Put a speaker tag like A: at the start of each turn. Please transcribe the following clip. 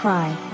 A: cry.